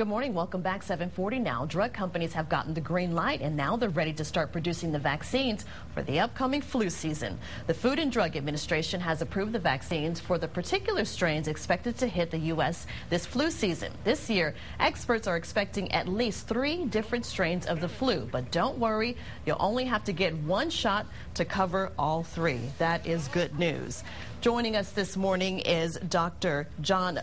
Good morning. Welcome back. 740 now. Drug companies have gotten the green light and now they're ready to start producing the vaccines for the upcoming flu season. The Food and Drug Administration has approved the vaccines for the particular strains expected to hit the U.S. this flu season. This year, experts are expecting at least three different strains of the flu. But don't worry, you'll only have to get one shot to cover all three. That is good news. Joining us this morning is Dr. John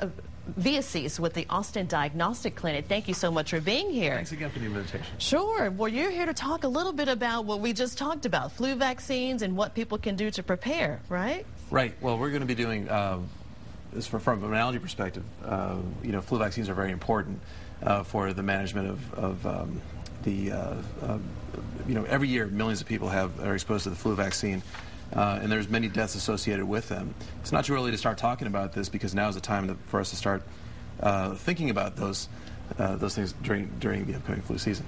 Villacis with the Austin Diagnostic Clinic. Thank you so much for being here. Thanks again for the invitation. Sure. Well, you're here to talk a little bit about what we just talked about, flu vaccines and what people can do to prepare, right? Right. Well, we're going to be doing, uh, this from, from an allergy perspective, uh, you know, flu vaccines are very important uh, for the management of, of um, the, uh, you know, every year millions of people have are exposed to the flu vaccine uh, and there's many deaths associated with them. It's not too early to start talking about this because now is the time to, for us to start uh, thinking about those uh, those things during during the upcoming flu season.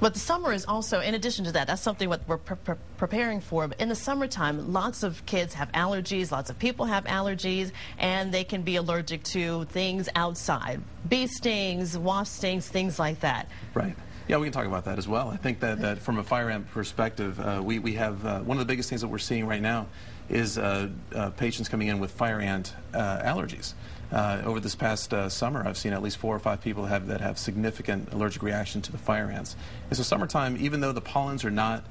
But the summer is also, in addition to that, that's something what we're pre pre preparing for. In the summertime, lots of kids have allergies, lots of people have allergies, and they can be allergic to things outside. Bee stings, wasp stings, things like that. Right. Yeah, we can talk about that as well. I think that, that from a fire ant perspective, uh, we, we have uh, one of the biggest things that we're seeing right now is uh, uh patients coming in with fire ant uh, allergies. Uh, over this past summer, I've seen at least four or five people have, that have significant allergic reaction to the fire ants. And so summertime, even though the pollens are not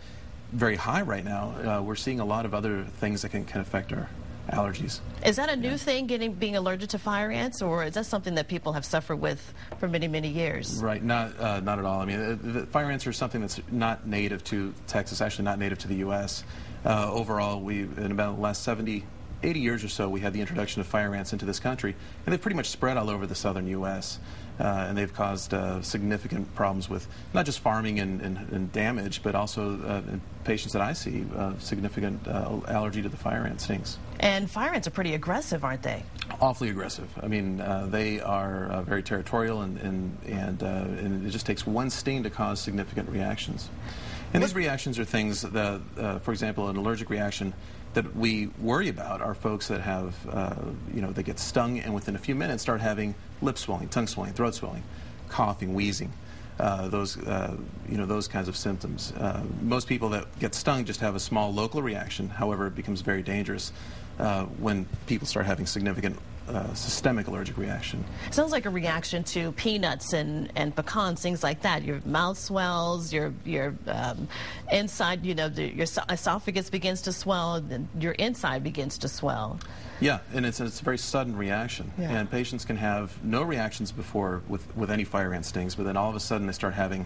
very high right now, we're seeing a lot of other things that can, can affect our, allergies. Is that a new yeah. thing, getting being allergic to fire ants, or is that something that people have suffered with for many, many years? Right, not uh, not at all. I mean, uh, the fire ants are something that's not native to Texas, actually not native to the U.S. Uh, overall, we in about the last 70, 80 years or so, we had the introduction of fire ants into this country, and they've pretty much spread all over the southern U.S. Uh, and they've caused uh, significant problems with not just farming and, and, and damage, but also uh, patients that I see uh, significant uh, allergy to the fire ant stings. And fire ants are pretty aggressive, aren't they? Awfully aggressive. I mean, uh, they are very territorial, and and and, and, it just takes one sting to cause significant reactions. And these reactions are things that, for example, an allergic reaction that we worry about are folks that have, uh, you know, they get stung and within a few minutes start having lip swelling, tongue swelling, throat swelling, coughing, wheezing. Uh, those, uh, you know, those kinds of symptoms. Uh, most people that get stung just have a small local reaction. However, it becomes very dangerous uh, when people start having significant uh, systemic allergic reaction. Sounds like a reaction to peanuts and, and pecans, things like that. Your mouth swells, your your um, inside, you know, the, your esophagus begins to swell, and your inside begins to swell. Yeah, and it's, it's a very sudden reaction. Yeah. And patients can have no reactions before with, with any fire ant stings, but then all of a sudden they start having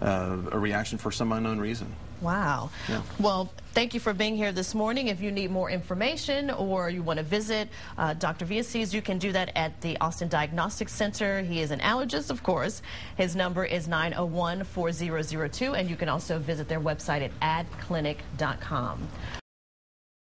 uh, a reaction for some unknown reason. Wow. Yeah. Well, thank you for being here this morning. If you need more information or you want to visit uh, Dr. Villacis, you can do that at the Austin Diagnostic Center. He is an allergist, of course. His number is 901-4002, and you can also visit their website at adclinic.com.